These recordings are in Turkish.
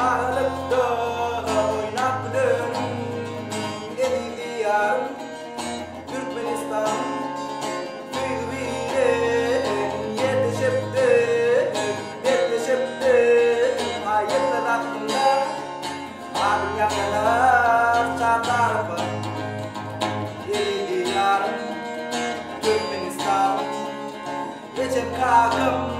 Çağlıkta oynap dönüm Dedi diyarım Türkmenistan Büyüğüyle Yetişipti Yetişipti Hayırlı aklında Adım yakalar Çağlarpa Dedi diyarım Türkmenistan Recep Kakım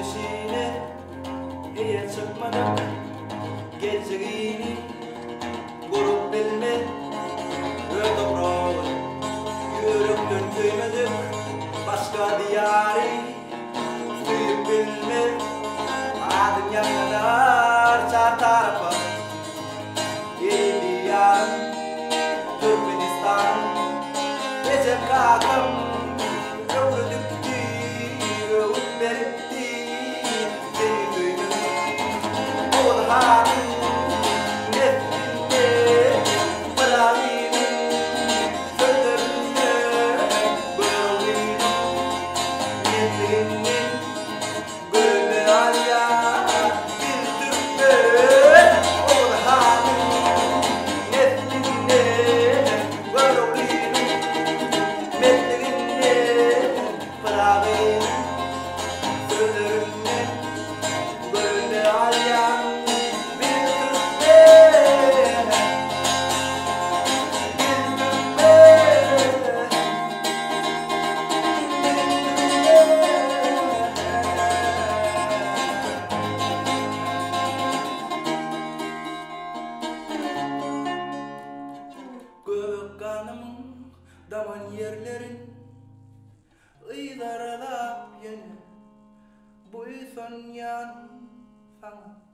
Geçmişine hiye çıkmadan Geleceğini Grup bilme Ve toprağı Yürüktün kıymedik Başka diyari Suyup bilme. Adım yanlar Çar Glória Daman yerlerin Iydaralap yeni. Bu son yan sana